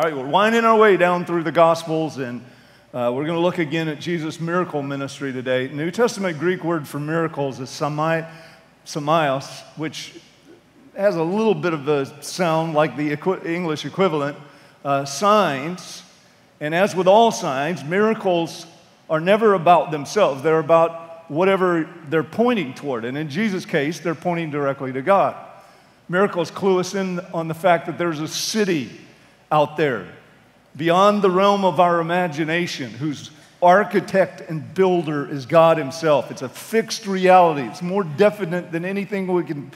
All right, we're winding our way down through the Gospels, and uh, we're going to look again at Jesus' miracle ministry today. New Testament Greek word for miracles is samai, which has a little bit of a sound like the equi- English equivalent, uh, signs. And as with all signs, miracles are never about themselves, they're about whatever they're pointing toward. And in Jesus' case, they're pointing directly to God. Miracles clue us in on the fact that there's a city out there beyond the realm of our imagination whose architect and builder is God Himself. It's a fixed reality, it's more definite than anything we can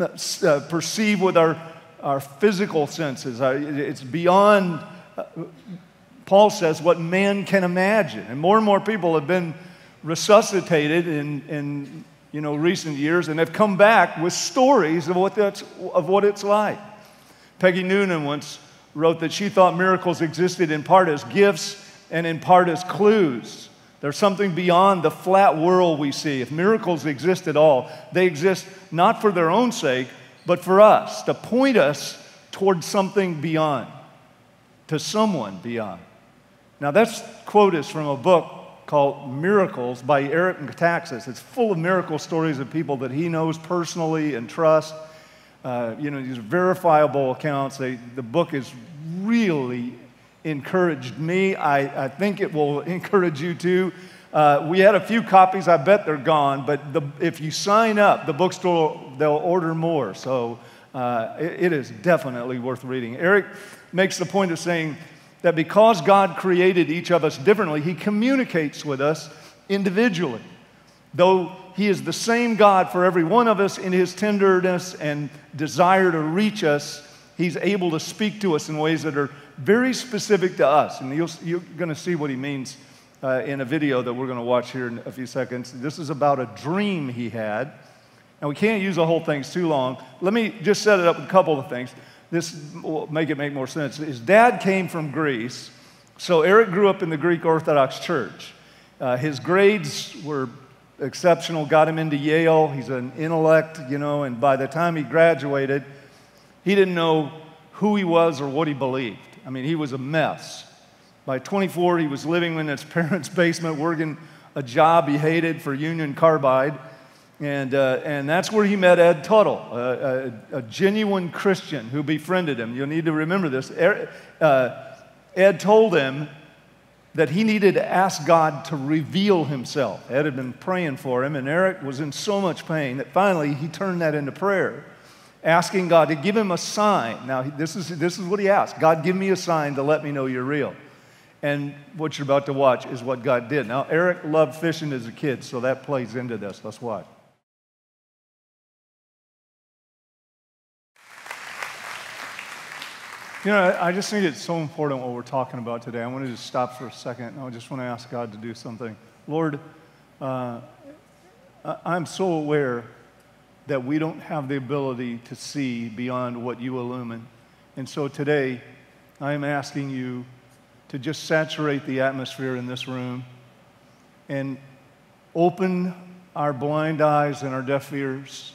uh, perceive with our, our physical senses. Uh, it's beyond, uh, Paul says, what man can imagine. And more and more people have been resuscitated in, in you know, recent years and have come back with stories of what, that's, of what it's like. Peggy Noonan once wrote that she thought miracles existed in part as gifts and in part as clues. There's something beyond the flat world we see. If miracles exist at all, they exist not for their own sake, but for us, to point us towards something beyond, to someone beyond. Now, that quote is from a book called Miracles by Eric Metaxas. It's full of miracle stories of people that he knows personally and trusts. Uh, you know, these verifiable accounts. They, the book has really encouraged me. I, I think it will encourage you too. Uh, we had a few copies. I bet they're gone. But the, if you sign up, the bookstore, they'll order more. So uh, it, it is definitely worth reading. Eric makes the point of saying that because God created each of us differently, He communicates with us individually. Though he is the same God for every one of us in his tenderness and desire to reach us. He's able to speak to us in ways that are very specific to us. And you are going to see what he means uh, in a video that we're going to watch here in a few seconds. This is about a dream he had. And we can't use the whole thing too long. Let me just set it up with a couple of things. This will make it make more sense. His dad came from Greece, so Eric grew up in the Greek Orthodox Church. Uh, his grades were exceptional, got him into Yale. He's an intellect, you know, and by the time he graduated, he didn't know who he was or what he believed. I mean, he was a mess. By 24, he was living in his parents' basement, working a job he hated for Union Carbide. And, uh, and that's where he met Ed Tuttle, a, a, a, genuine Christian who befriended him. You'll need to remember this. Er, uh, Ed told him that he needed to ask God to reveal himself. Ed had been praying for him, and Eric was in so much pain that finally he turned that into prayer, asking God to give him a sign. Now, this is, this is what he asked God, give me a sign to let me know you're real. And what you're about to watch is what God did. Now, Eric loved fishing as a kid, so that plays into this. Let's watch. You know, I just think it's so important what we're talking about today. I want to just stop for a second. and I just want to ask God to do something. Lord, uh, I'm so aware that we don't have the ability to see beyond what you illumine. And so today, I am asking you to just saturate the atmosphere in this room and open our blind eyes and our deaf ears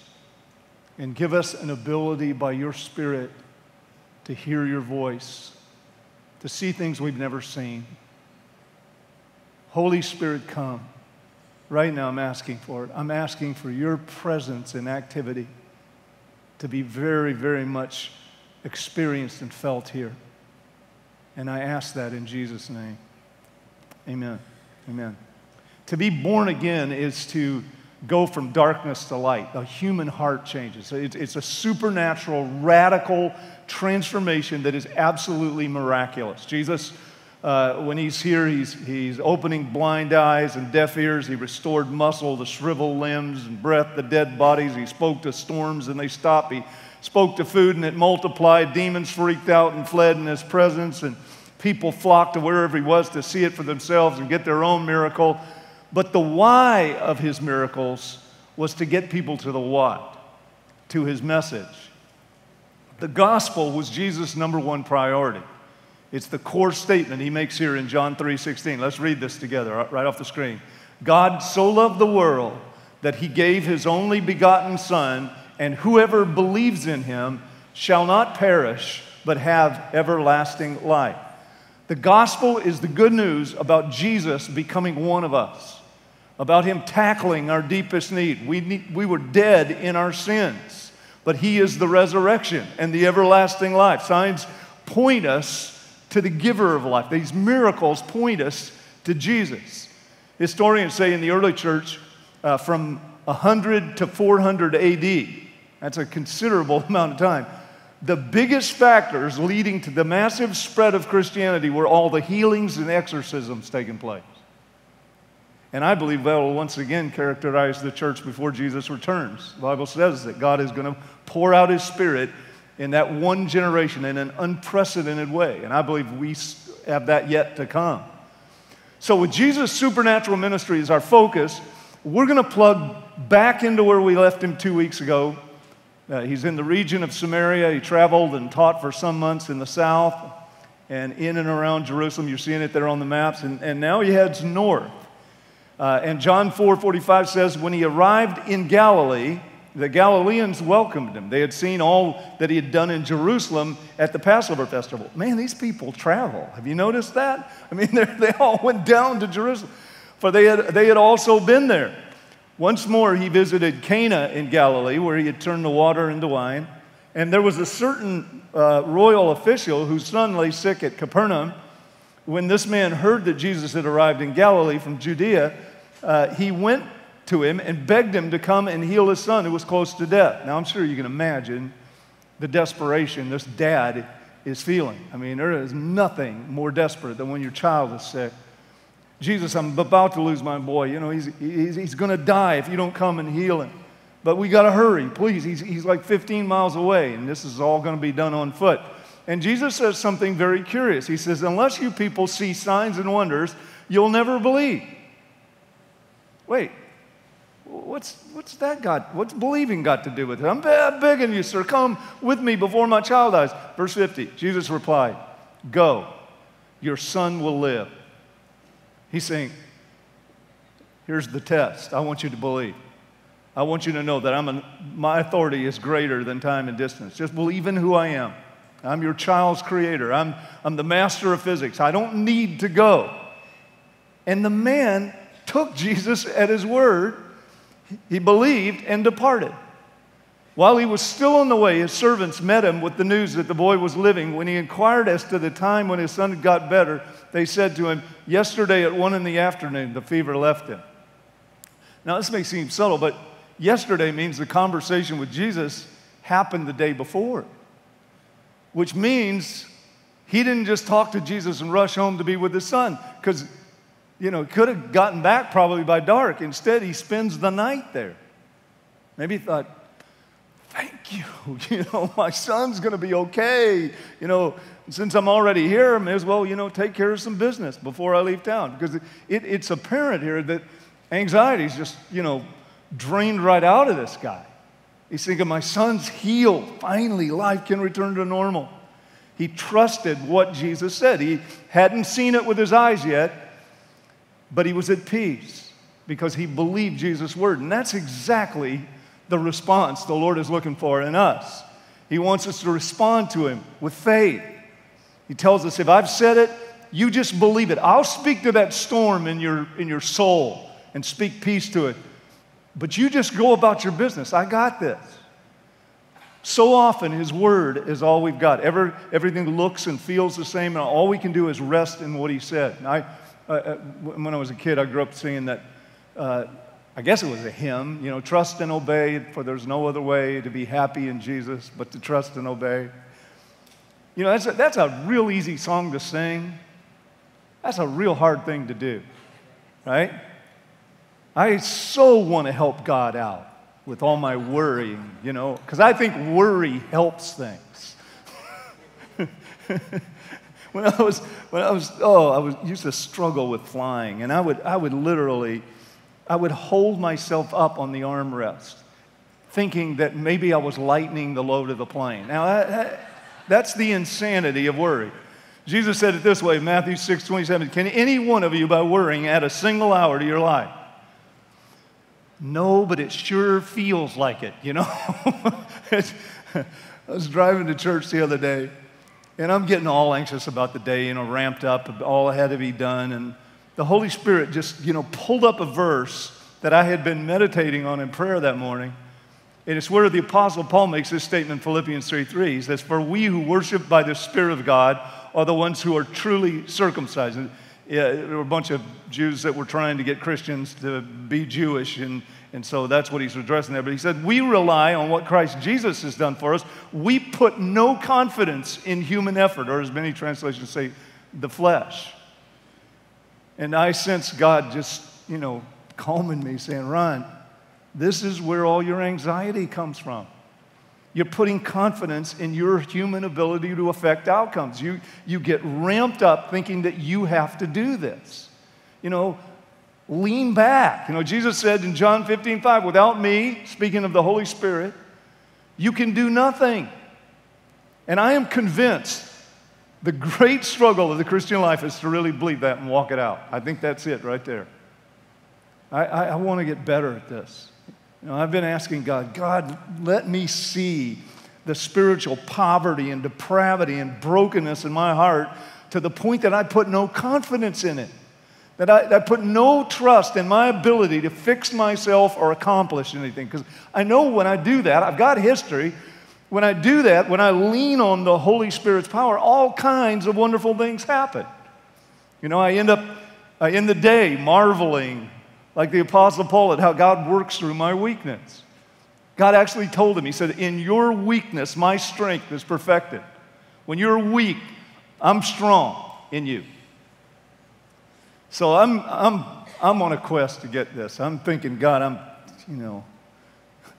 and give us an ability by your Spirit to hear your voice, to see things we've never seen. Holy Spirit, come. Right now, I'm asking for it. I'm asking for your presence and activity to be very, very much experienced and felt here. And I ask that in Jesus' name. Amen. Amen. To be born again is to go from darkness to light. The human heart changes. It's a supernatural, radical transformation that is absolutely miraculous. Jesus, uh, when he's here, he's, he's opening blind eyes and deaf ears. He restored muscle to shriveled limbs and breath to dead bodies. He spoke to storms and they stopped. He spoke to food and it multiplied. Demons freaked out and fled in his presence. And people flocked to wherever he was to see it for themselves and get their own miracle. But the why of his miracles was to get people to the what? To his message. The gospel was Jesus' number one priority. It's the core statement he makes here in John 3:16. Let's read this together uh, right off the screen. God so loved the world that he gave his only begotten son, and whoever believes in him shall not perish, but have everlasting life. The gospel is the good news about Jesus becoming one of us, about him tackling our deepest need. We, need, we were dead in our sins, but he is the resurrection and the everlasting life. Signs point us to the giver of life. These miracles point us to Jesus. Historians say in the early church, uh, from 100 to 400 AD, that's a considerable amount of time. The biggest factors leading to the massive spread of Christianity were all the healings and exorcisms taking place. And I believe that will once again characterize the church before Jesus returns. The Bible says that God is going to pour out his spirit in that one generation in an unprecedented way. And I believe we have that yet to come. So, with Jesus' supernatural ministry as our focus, we're going to plug back into where we left him two weeks ago. Uh, he's in the region of Samaria. He traveled and taught for some months in the south and in and around Jerusalem. You're seeing it there on the maps. And, and now he heads north. Uh, and John 4 45 says, When he arrived in Galilee, the Galileans welcomed him. They had seen all that he had done in Jerusalem at the Passover festival. Man, these people travel. Have you noticed that? I mean, they all went down to Jerusalem, for they had, they had also been there. Once more, he visited Cana in Galilee, where he had turned the water into wine. And there was a certain uh, royal official whose son lay sick at Capernaum. When this man heard that Jesus had arrived in Galilee from Judea, uh, he went to him and begged him to come and heal his son who was close to death. Now, I'm sure you can imagine the desperation this dad is feeling. I mean, there is nothing more desperate than when your child is sick. Jesus, I'm about to lose my boy. You know, he's, he's, he's going to die if you don't come and heal him. But we got to hurry, please. He's, he's like 15 miles away, and this is all going to be done on foot. And Jesus says something very curious. He says, Unless you people see signs and wonders, you'll never believe. Wait, What's, what's that got? What's believing got to do with it? I'm begging you, sir, come with me before my child dies. Verse 50, Jesus replied, Go, your son will live. He's saying, Here's the test. I want you to believe. I want you to know that I'm a, my authority is greater than time and distance. Just believe in who I am. I'm your child's creator. I'm, I'm the master of physics. I don't need to go. And the man took Jesus at his word he believed and departed. While he was still on the way, his servants met him with the news that the boy was living. When he inquired as to the time when his son had got better, they said to him, Yesterday at one in the afternoon, the fever left him. Now, this may seem subtle, but yesterday means the conversation with Jesus happened the day before, which means he didn't just talk to Jesus and rush home to be with his son, because you know, could have gotten back probably by dark. Instead, he spends the night there. Maybe he thought, thank you. You know, my son's going to be okay. You know, since I'm already here, I may as well, you know, take care of some business before I leave town. Because it, it, it's apparent here that anxiety's just, you know, drained right out of this guy. He's thinking, my son's healed. Finally, life can return to normal. He trusted what Jesus said. He hadn't seen it with his eyes yet, but he was at peace because he believed Jesus' word. And that's exactly the response the Lord is looking for in us. He wants us to respond to him with faith. He tells us, if I've said it, you just believe it. I'll speak to that storm in your, in your soul and speak peace to it. But you just go about your business. I got this. So often, His Word is all we've got. Ever, everything looks and feels the same, and all we can do is rest in what He said. And I, uh, uh when I was a kid, I grew up singing that. Uh, I guess it was a hymn, you know, trust and obey, for there's no other way to be happy in Jesus but to trust and obey. You know, that's a, that's a real easy song to sing. That's a real hard thing to do, right? I so want to help God out with all my worrying, you know, because I think worry helps things. when I was, when I was, oh, I was used to struggle with flying, and I would, I would literally, I would hold myself up on the armrest, thinking that maybe I was lightening the load of the plane. Now, that, that, that's the insanity of worry. Jesus said it this way, Matthew 6, 27, Can any one of you, by worrying, add a single hour to your life? No, but it sure feels like it, you know? I was driving to church the other day, And I'm getting all anxious about the day, you know, ramped up, all had to be done. And the Holy Spirit just, you know, pulled up a verse that I had been meditating on in prayer that morning. And it's where the Apostle Paul makes this statement in Philippians 3 3. He says, For we who worship by the Spirit of God are the ones who are truly circumcised. Yeah, there were a bunch of Jews that were trying to get Christians to be Jewish, and, and so that's what he's addressing there. But he said, We rely on what Christ Jesus has done for us. We put no confidence in human effort, or as many translations say, the flesh. And I sense God just, you know, calming me, saying, Ron, this is where all your anxiety comes from. You're putting confidence in your human ability to affect outcomes. You, you get ramped up thinking that you have to do this. You know, lean back. You know, Jesus said in John 15, 5, without me, speaking of the Holy Spirit, you can do nothing. And I am convinced the great struggle of the Christian life is to really believe that and walk it out. I think that's it right there. I, I, I want to get better at this. You know, I've been asking God, God, let me see the spiritual poverty and depravity and brokenness in my heart to the point that I put no confidence in it. That I, I put no trust in my ability to fix myself or accomplish anything. Because I know when I do that, I've got history. When I do that, when I lean on the Holy Spirit's power, all kinds of wonderful things happen. You know, I end up uh, in the day marveling like the Apostle Paul, at how God works through my weakness. God actually told him, He said, In your weakness, my strength is perfected. When you're weak, I'm strong in you. So I'm, I'm, I'm on a quest to get this. I'm thinking, God, I'm, you know,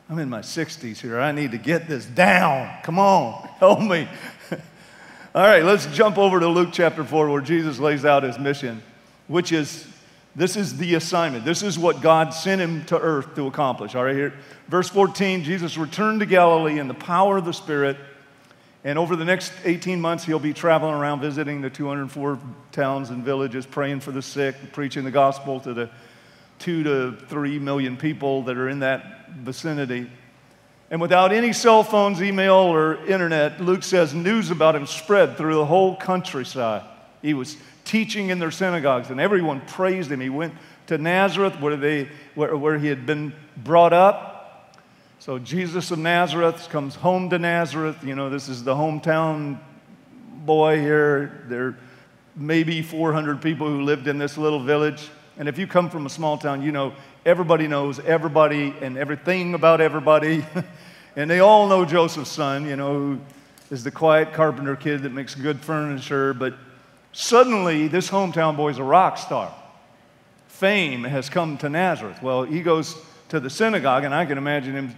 I'm in my 60s here. I need to get this down. Come on, help me. All right, let's jump over to Luke chapter 4 where Jesus lays out his mission, which is this is the assignment. This is what God sent him to earth to accomplish. All right, here, verse 14 Jesus returned to Galilee in the power of the Spirit. And over the next 18 months, he'll be traveling around visiting the 204 towns and villages, praying for the sick, preaching the gospel to the two to three million people that are in that vicinity. And without any cell phones, email, or internet, Luke says news about him spread through the whole countryside. He was teaching in their synagogues, and everyone praised him. He went to Nazareth, where, they, where, where he had been brought up. So Jesus of Nazareth comes home to Nazareth. You know, this is the hometown boy here. There are maybe 400 people who lived in this little village. And if you come from a small town, you know everybody knows everybody and everything about everybody. and they all know Joseph's son, you know, who is the quiet carpenter kid that makes good furniture, but Suddenly, this hometown boy is a rock star. Fame has come to Nazareth. Well, he goes to the synagogue, and I can imagine him,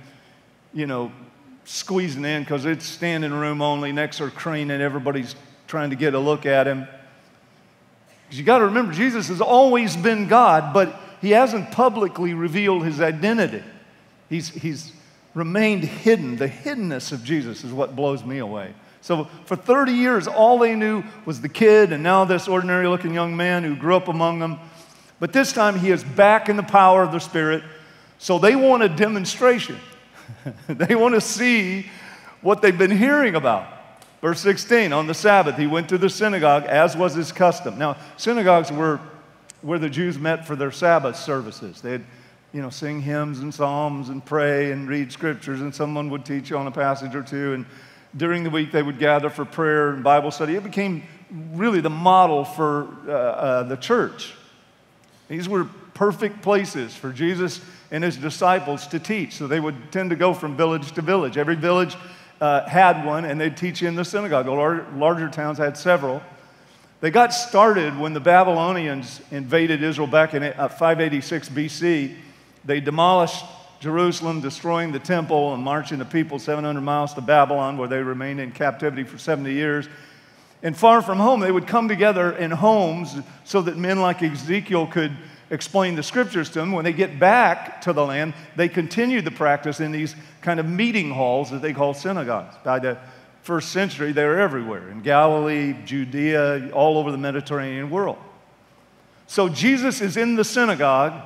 you know, squeezing in because it's standing room only. Necks are craning. Everybody's trying to get a look at him. Because you got to remember, Jesus has always been God, but he hasn't publicly revealed his identity. He's, he's remained hidden. The hiddenness of Jesus is what blows me away. So for 30 years, all they knew was the kid and now this ordinary looking young man who grew up among them. But this time he is back in the power of the Spirit. So they want a demonstration. they want to see what they've been hearing about. Verse 16, on the Sabbath, he went to the synagogue as was his custom. Now, synagogues were where the Jews met for their Sabbath services. They'd, you know, sing hymns and psalms and pray and read scriptures, and someone would teach on a passage or two. And during the week, they would gather for prayer and Bible study. It became really the model for uh, uh, the church. These were perfect places for Jesus and his disciples to teach. So they would tend to go from village to village. Every village uh, had one, and they'd teach in the synagogue. The larger towns had several. They got started when the Babylonians invaded Israel back in uh, 586 BC. They demolished Jerusalem, destroying the temple and marching the people 700 miles to Babylon, where they remained in captivity for 70 years. And far from home, they would come together in homes so that men like Ezekiel could explain the scriptures to them. When they get back to the land, they continued the practice in these kind of meeting halls that they call synagogues. By the first century, they were everywhere in Galilee, Judea, all over the Mediterranean world. So Jesus is in the synagogue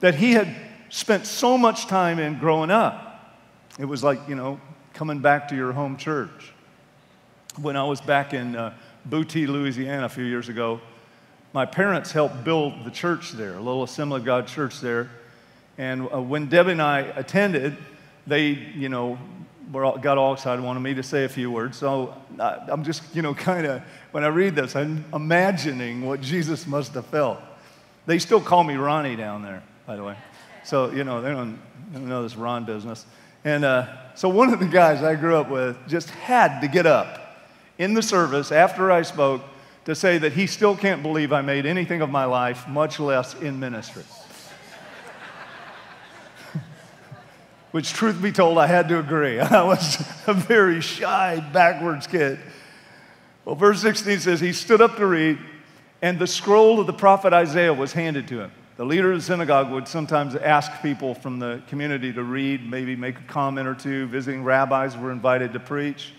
that he had spent so much time in growing up. It was like, you know, coming back to your home church. when I was back in uh, Louisiana a few years ago. My parents helped build the church there, a little Assembly of God church there. And uh, when Debbie and I attended, they, you know, all, got all excited, wanted me to say a few words. So I, I'm just, you know, kind of, when I read this, I'm imagining what Jesus must have felt. They still call me Ronnie down there, by the way. So, you know, they don't, they don't know this Ron business. And uh, so one of the guys I grew up with just had to get up in the service after I spoke to say that he still can't believe I made anything of my life, much less in ministry. Which, truth be told, I had to agree. I was a very shy, backwards kid. Well, verse 16 says, He stood up to read, and the scroll of the prophet Isaiah was handed to him. The leader of the synagogue would sometimes ask people from the community to read, maybe make a comment or two. Visiting rabbis were invited to preach.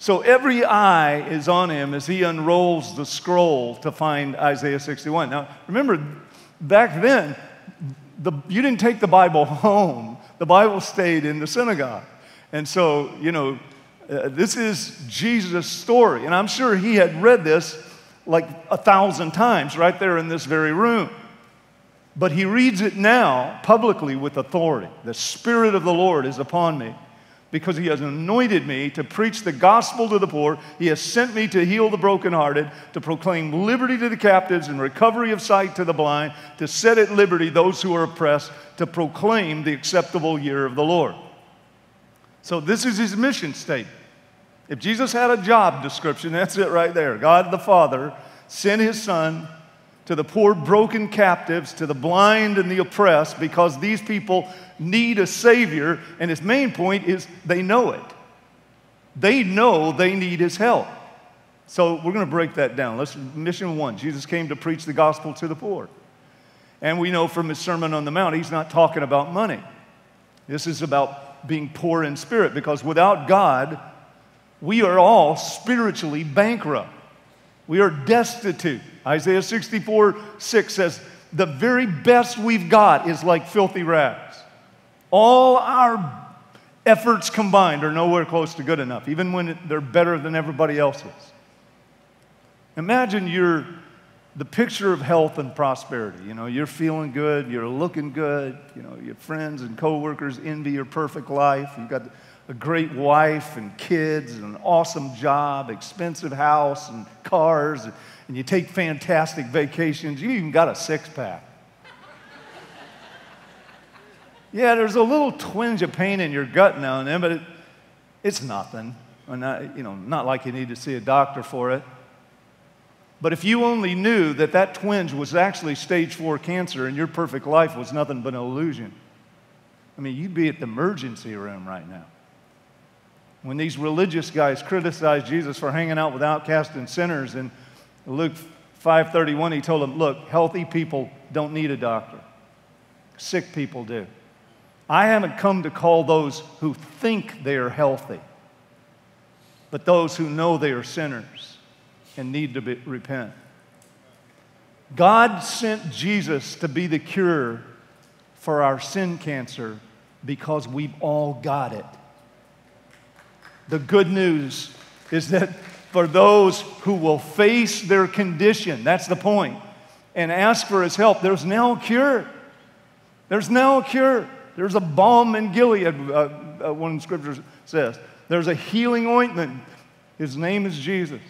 So every eye is on him as he unrolls the scroll to find Isaiah 61. Now, remember, back then, the, you didn't take the Bible home, the Bible stayed in the synagogue. And so, you know, uh, this is Jesus' story. And I'm sure he had read this like a thousand times right there in this very room. But he reads it now publicly with authority. The Spirit of the Lord is upon me because he has anointed me to preach the gospel to the poor. He has sent me to heal the brokenhearted, to proclaim liberty to the captives and recovery of sight to the blind, to set at liberty those who are oppressed, to proclaim the acceptable year of the Lord. So, this is his mission statement. If Jesus had a job description, that's it right there. God the Father sent his Son to the poor, broken captives, to the blind and the oppressed, because these people need a Savior. And his main point is they know it. They know they need his help. So we're going to break that down. Let's mission one. Jesus came to preach the gospel to the poor. And we know from his Sermon on the Mount, he's not talking about money. This is about being poor in spirit because without God, we are all spiritually bankrupt. We are destitute. Isaiah 64 6 says, The very best we've got is like filthy rags. All our efforts combined are nowhere close to good enough, even when they're better than everybody else's. Imagine you're the picture of health and prosperity. You know, you're feeling good, you're looking good, you know, your friends and coworkers envy your perfect life. You've got a great wife and kids and an awesome job, expensive house and cars and you take fantastic vacations. You even got a six pack. yeah, there's a little twinge of pain in your gut now and then, but it, it's nothing. Not, you know, not like you need to see a doctor for it. But if you only knew that that twinge was actually stage four cancer and your perfect life was nothing but an illusion, I mean, you'd be at the emergency room right now. When these religious guys criticized Jesus for hanging out with outcasts and sinners in Luke 5:31 he told them, "Look, healthy people don't need a doctor. Sick people do. I haven't come to call those who think they are healthy, but those who know they are sinners and need to be, repent." God sent Jesus to be the cure for our sin cancer because we've all got it. The good news is that for those who will face their condition. That's the. And ask for his help. There's now a cure. There's now a cure. There's a balm in Gilead, uh, uh, one of the scriptures says. There's a healing ointment. His name is Jesus.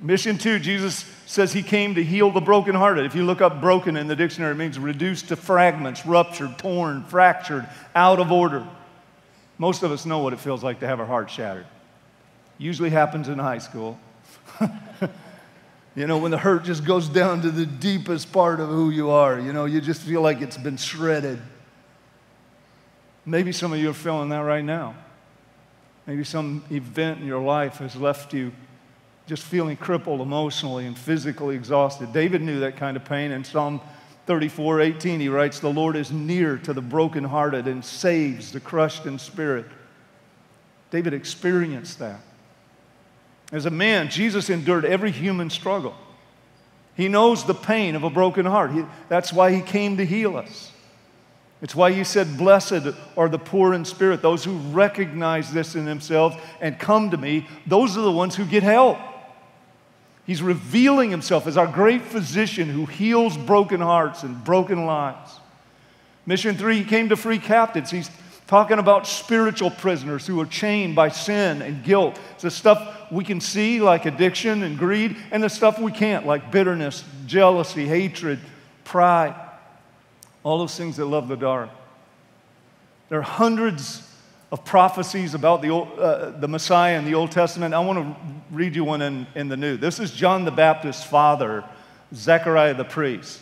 Mission two, Jesus says he came to heal the brokenhearted. If you look up broken in the dictionary, it means reduced to fragments, ruptured, torn, fractured, out of order. Most of us know what it feels like to have our heart shattered. Usually happens in high school. you know, when the hurt just goes down to the deepest part of who you are, you know, you just feel like it's been shredded. Maybe some of you are feeling that right now. Maybe some event in your life has left you just feeling crippled emotionally and physically exhausted. David knew that kind of pain. In Psalm 34 18, he writes, The Lord is near to the brokenhearted and saves the crushed in spirit. David experienced that. As a man, Jesus endured every human struggle. He knows the pain of a broken heart. He, that's why he came to heal us. It's why he said, Blessed are the poor in spirit, those who recognize this in themselves and come to me. Those are the ones who get help. He's revealing himself as our great physician who heals broken hearts and broken lives. Mission three, he came to free captives. He's talking about spiritual prisoners who are chained by sin and guilt. It's the stuff we can see, like addiction and greed, and the stuff we can't, like bitterness, jealousy, hatred, pride. All those things that love the dark. There are hundreds of prophecies about the, uh, the Messiah in the Old Testament. I want to read you one in, in the New. This is John the Baptist's father, Zechariah the priest.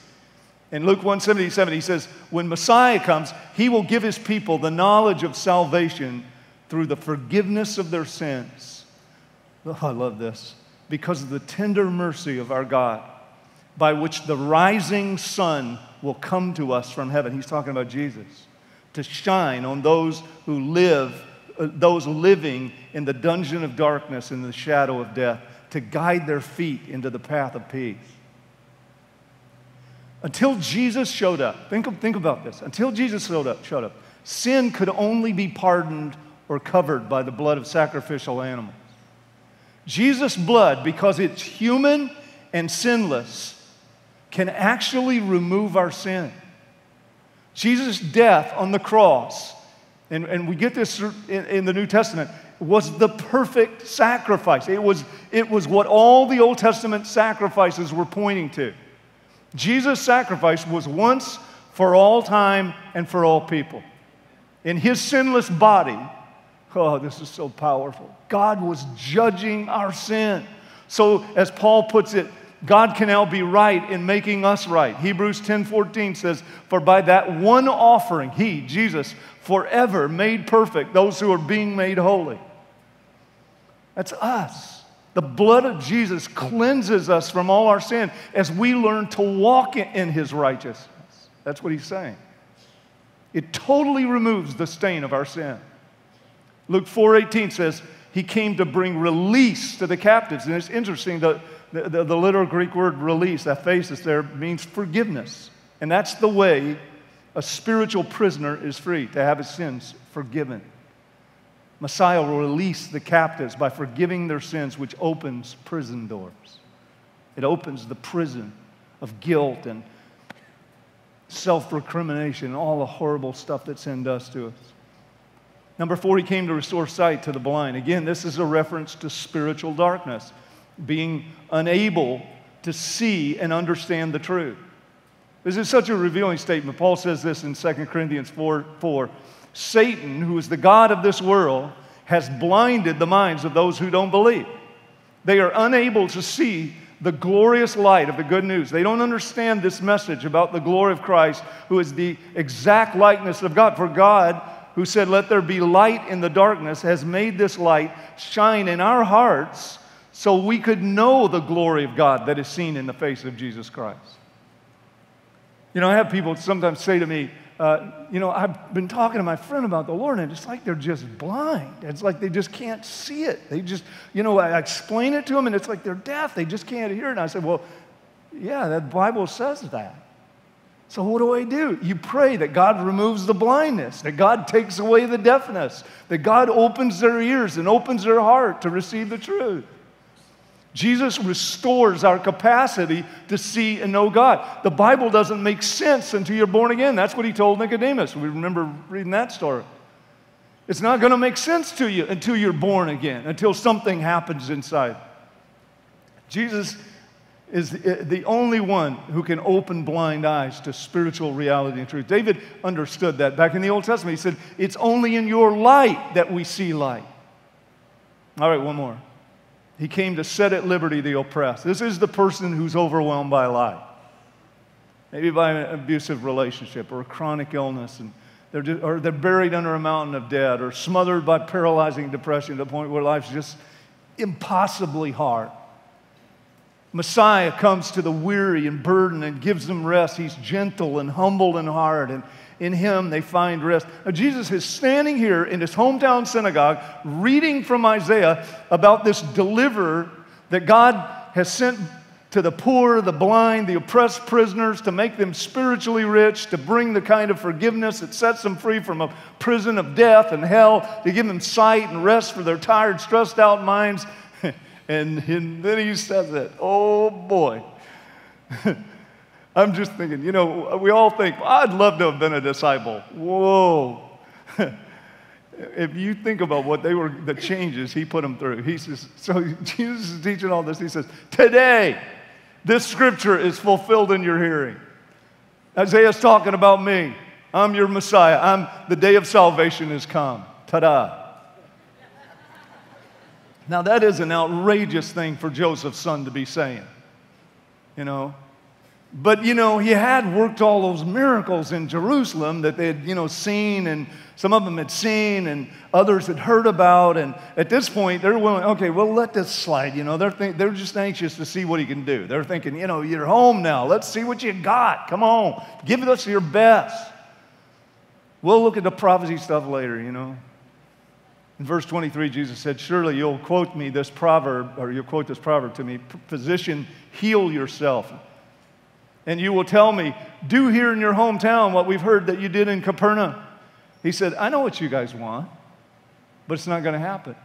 In Luke 177, he says, When Messiah comes, he will give his people the knowledge of salvation through the forgiveness of their sins. Oh, I love this. Because of the tender mercy of our God, by which the rising sun will come to us from heaven. He's talking about Jesus. To shine on those who live, uh, those living in the dungeon of darkness and the shadow of death, to guide their feet into the path of peace. Until Jesus showed up, think, think about this. Until Jesus showed up, showed up, sin could only be pardoned or covered by the blood of sacrificial animals. Jesus' blood, because it's human and sinless, can actually remove our sin. Jesus' death on the cross, and, and we get this in, in the New Testament, was the perfect sacrifice. It was, it was what all the Old Testament sacrifices were pointing to. Jesus' sacrifice was once for all time and for all people. In his sinless body, oh, this is so powerful. God was judging our sin. So, as Paul puts it, God can now be right in making us right. Hebrews 10:14 says, "For by that one offering he, Jesus, forever made perfect those who are being made holy." That's us. The blood of Jesus cleanses us from all our sin as we learn to walk in his righteousness. That's what he's saying. It totally removes the stain of our sin. Luke 4:18 says he came to bring release to the captives. And it's interesting, the, the, the literal Greek word release, that there, means forgiveness. And that's the way a spiritual prisoner is free, to have his sins forgiven. Messiah will release the captives by forgiving their sins, which opens prison doors. It opens the prison of guilt and self recrimination and all the horrible stuff that sin does to us. Number four, he came to restore sight to the blind. Again, this is a reference to spiritual darkness, being unable to see and understand the truth. This is such a revealing statement. Paul says this in 2 Corinthians 4 4. Satan, who is the God of this world, has blinded the minds of those who don't believe. They are unable to see the glorious light of the good news. They don't understand this message about the glory of Christ, who is the exact likeness of God. For God, who said, Let there be light in the darkness, has made this light shine in our hearts so we could know the glory of God that is seen in the face of Jesus Christ. You know, I have people sometimes say to me, uh, you know, I've been talking to my friend about the Lord, and it's like they're just blind. It's like they just can't see it. They just, you know, I explain it to them, and it's like they're deaf. They just can't hear it. And I said, well, yeah, that Bible says that. So what do I do? You pray that God removes the blindness, that God takes away the deafness, that God opens their ears and opens their heart to receive the truth. Jesus restores our capacity to see and know God. The Bible doesn't make sense until you're born again. That's what he told Nicodemus. We remember reading that story. It's not going to make sense to you until you're born again, until something happens inside. Jesus is eh, the only one who can open blind eyes to spiritual reality and truth. David understood that back in the Old Testament. He said, It's only in your light that we see light. All right, one more. He came to set at liberty the oppressed. This is the person who's overwhelmed by life, maybe by an abusive relationship or a chronic illness, and they're just, or they're buried under a mountain of debt or smothered by paralyzing depression to the point where life's just impossibly hard. Messiah comes to the weary and burdened and gives them rest. He's gentle and humble in heart, and in him they find rest. Now, Jesus is standing here in his hometown synagogue reading from Isaiah about this deliverer that God has sent to the poor, the blind, the oppressed prisoners, to make them spiritually rich, to bring the kind of forgiveness that sets them free from a prison of death and hell, to give them sight and rest for their tired, stressed out minds. and, and then he says it. Oh boy. I'm just thinking, you know, we all think, I'd love to have been a disciple. Whoa. if you think about what they were, the changes he put them through, he says, so Jesus is teaching all this. He says, today, this scripture is fulfilled in your hearing. Isaiah's talking about me. I'm your Messiah. I'm the day of salvation has come. Ta-da. Now that is an outrageous thing for Joseph's son to be saying. You know, but, you know, he had worked all those miracles in Jerusalem that they had, you know, seen, and some of them had seen, and others had heard about. And at this point, they're willing, okay, we'll let this slide. You know, they're, they're just anxious to see what he can do. They're thinking, you know, you're home now. Let's see what you got. Come on. Give us your best. We'll look at the prophecy stuff later, you know. In verse 23, Jesus said, Surely you'll quote me this proverb, or you'll quote this proverb to me Physician, heal yourself. And you will tell me, Do here in your hometown what we've heard that you did in Capernaum. He said, I know what you guys want, but it's not going to happen.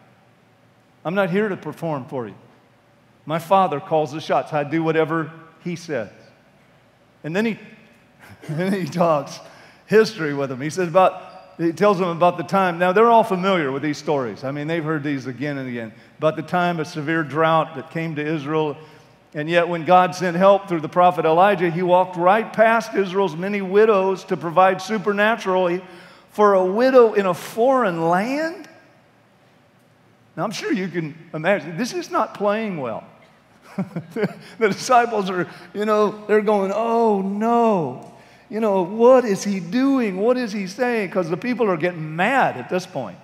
I'm not here to perform for you. My father calls the shots. I do whatever he says. And then he, then he talks history with them. He says about, he tells them about the time. Now, they're all familiar with these stories. I mean, they've heard these again and again. About the time of severe drought that came to Israel and yet, when God sent help through the prophet Elijah, he walked right past Israel's many widows to provide supernaturally for a widow in a foreign land. Now, I'm sure you can imagine, this is not playing well. the disciples are, you know, they're going, oh no. You know, what is he doing? What is he saying? Because the people are getting mad at this point.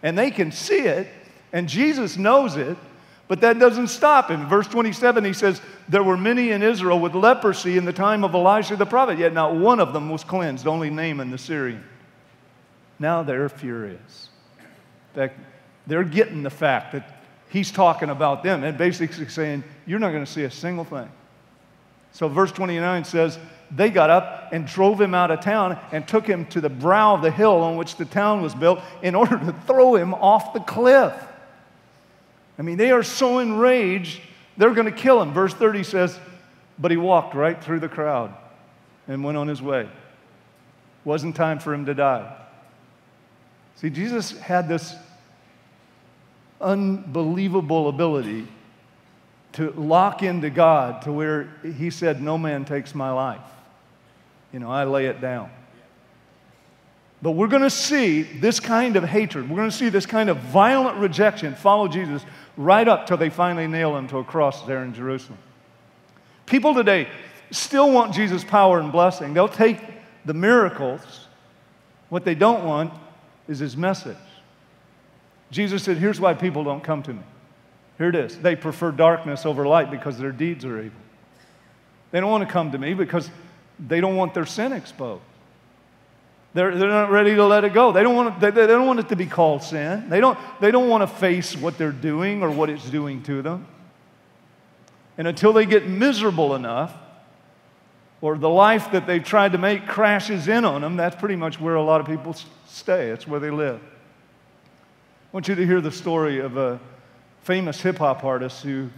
And they can see it, and Jesus knows it, but that doesn't stop him. Verse 27, he says, There were many in Israel with leprosy in the time of Elisha the prophet, yet not one of them was cleansed, only Naaman the Syrian. Now they're furious. In fact, they're getting the fact that he's talking about them and basically saying, You're not going to see a single thing. So, verse 29 says, They got up and drove him out of town and took him to the brow of the hill on which the town was built in order to throw him off the cliff. I mean, they are so enraged, they're going to kill him. Verse 30 says, But he walked right through the crowd and went on his way. Wasn't time for him to die. See, Jesus had this unbelievable ability to lock into God to where he said, No man takes my life. You know, I lay it down. But we're going to see this kind of hatred, we're going to see this kind of violent rejection follow Jesus right up till they finally nail him to a cross there in Jerusalem. People today still want Jesus' power and blessing. They'll take the miracles. What they don't want is his message. Jesus said, Here's why people don't come to me. Here it is. They prefer darkness over light because their deeds are evil. They don't want to come to me because they don't want their sin exposed. They're, they're not ready to let it go. They don't, want they, they don't want it to be called sin. They don't, they don't want to face what they're doing or what it's doing to them. And until they get miserable enough, or the life that they've tried to make crashes in on them, that's pretty much where a lot of people stay. It's where they live. I want you to hear the story of a famous hip hop artist who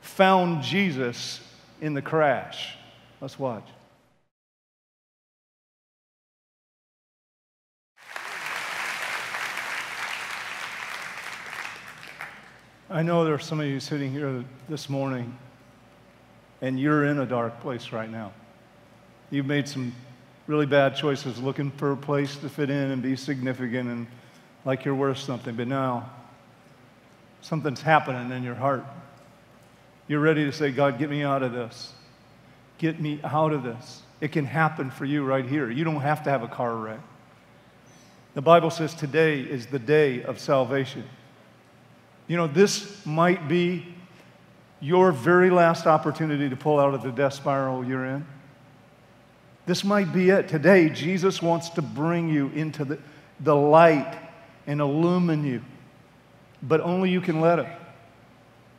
found Jesus in the crash. Let's watch. I know there are some of you sitting here this morning and you're in a dark place right now. You've made some really bad choices looking for a place to fit in and be significant and like you're worth something, but now something's happening in your heart. You're ready to say, God, get me out of this. Get me out of this. It can happen for you right here. You don't have to have a car wreck. The Bible says today is the day of salvation. You know, this might be your very last opportunity to pull out of the death spiral you're in. This might be it. Today, Jesus wants to bring you into the, the light and illumine you, but only you can let Him.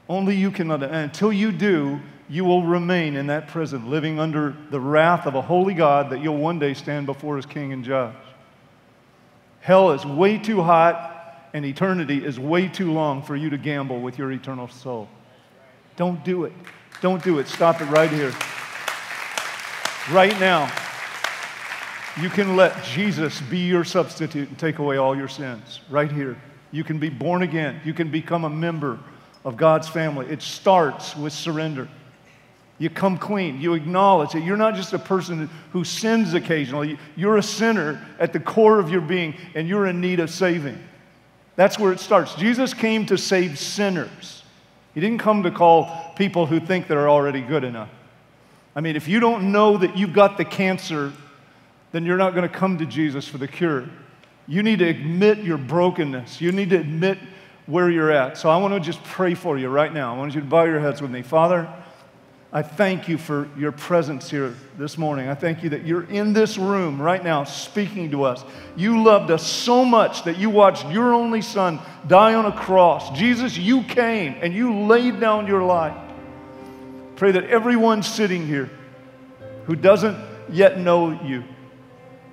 Only you can, and until you do, you will remain in that prison, living under the wrath of a holy God that you'll one day stand before as king and judge. Hell is way too hot, and eternity is way too long for you to gamble with your eternal soul. Don't do it. Don't do it. Stop it right here. Right now. You can let Jesus be your substitute and take away all your sins. Right here. You can be born again. You can become a member of God's family. It starts with surrender. You come clean. You acknowledge that you're not just a person who sins occasionally. You're a sinner at the core of your being, and you're in need of saving. That's where it starts. Jesus came to save sinners. He didn't come to call people who think they're already good enough. I mean, if you don't know that you've got the cancer, then you're not going to come to Jesus for the cure. You need to admit your brokenness. You need to admit where you're at. So I want to just pray for you right now. I want you to bow your heads with me. Father, I thank you for your presence here this morning. I thank you that you're in this room right now speaking to us. You loved us so much that you watched your only son die on a cross. Jesus, you came and you laid down your life. Pray that everyone sitting here who doesn't yet know you,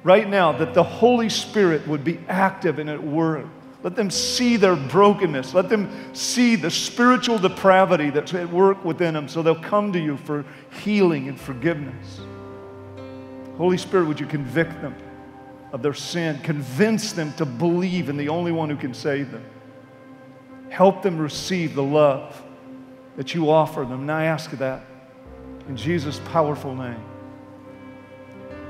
right now, that the Holy Spirit would be active and at work let them see their brokenness. Let them see the spiritual depravity that's at work within them so they'll come to you for healing and forgiveness. Holy Spirit, would you convict them of their sin? Convince them to believe in the only one who can save them. Help them receive the love that you offer them. And I ask that in Jesus' powerful name.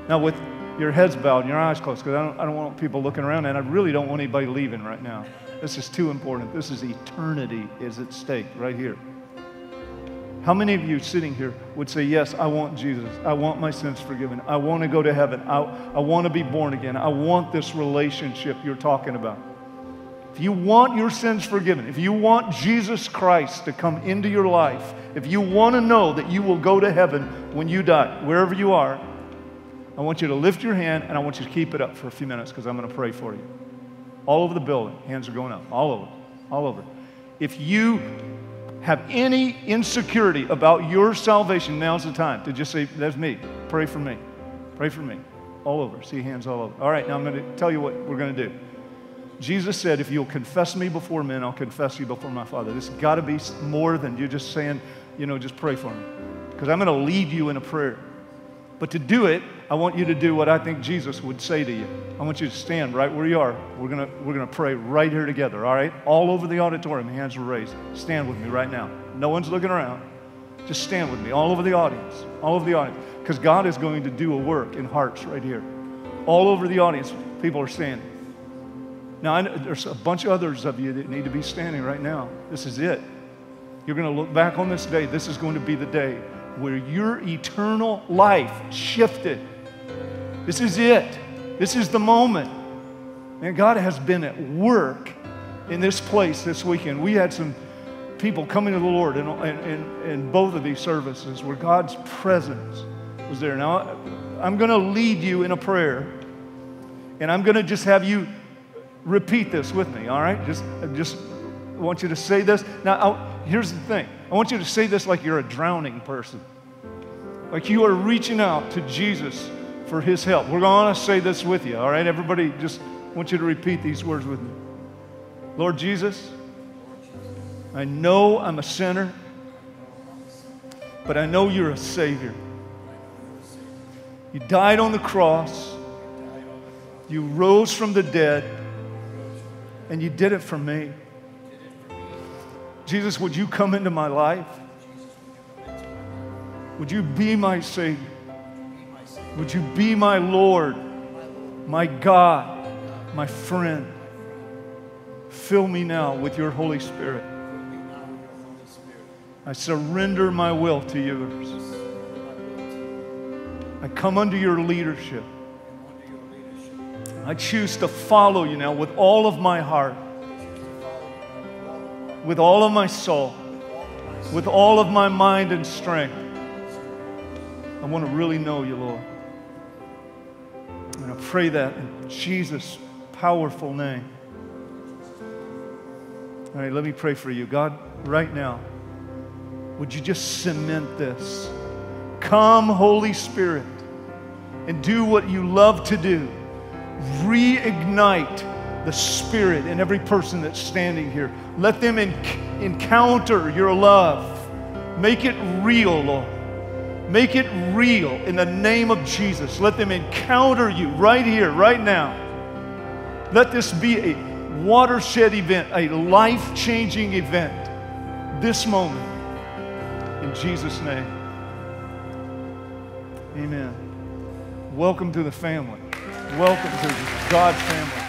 Now, with your heads bowed and your eyes closed because I don't, I don't want people looking around and I really don't want anybody leaving right now. This is too important. This is eternity is at stake right here. How many of you sitting here would say, Yes, I want Jesus. I want my sins forgiven. I want to go to heaven. I, I want to be born again. I want this relationship you're talking about. If you want your sins forgiven, if you want Jesus Christ to come into your life, if you want to know that you will go to heaven when you die, wherever you are, I want you to lift your hand and I want you to keep it up for a few minutes because I'm going to pray for you. All over the building, hands are going up. All over. All over. If you have any insecurity about your salvation, now's the time to just say, That's me. Pray for me. Pray for me. All over. See hands all over. All right, now I'm going to tell you what we're going to do. Jesus said, If you'll confess me before men, I'll confess you before my Father. This has got to be more than you just saying, you know, just pray for me. Because I'm going to lead you in a prayer. But to do it, I want you to do what I think Jesus would say to you. I want you to stand right where you are. We're going to we're going to pray right here together, all right? All over the auditorium, hands are raised. Stand with me right now. No one's looking around. Just stand with me, all over the audience, all over the audience. Because God is going to do a work in hearts right here. All over the audience, people are standing. Now, I, there's a bunch of others of you that need to be standing right now. This is it. You're going to look back on this day. This is going to be the day where your eternal life shifted. This is it. This is the moment. And God has been at work in this place this weekend. We had some people coming to the Lord in, in, in both of these services where God's presence was there. Now, I'm going to lead you in a prayer, and I'm going to just have you repeat this with me, all right? Just, just want you to say this. Now, I'll, here's the thing I want you to say this like you're a drowning person, like you are reaching out to Jesus for his help. We're going to say this with you, all right? Everybody, just want you to repeat these words with me. Lord Jesus, I know I'm a sinner, but I know you're a Savior. You died on the cross, you rose from the dead, and you did it for me. Jesus, would you come into my life? Would you be my Savior? Would you be my Lord, my God, my friend? Fill me now with your Holy Spirit. I surrender my will to yours. I come under your leadership. I choose to follow you now with all of my heart with all of my soul, with all of my mind and strength. I want to really know you, Lord. Pray that in Jesus' powerful name. All right, let me pray for you. God, right now, Would you just cement this? Come, Holy Spirit, and do what you love to do. Reignite the Spirit in every person that's standing here. Let them en- encounter your love. Make it real, Lord. Make it real in the name of Jesus. Let them encounter you right here, right now. Let this be a watershed event, a life changing event this moment. In Jesus' name. Amen. Welcome to the family. Welcome to God's family.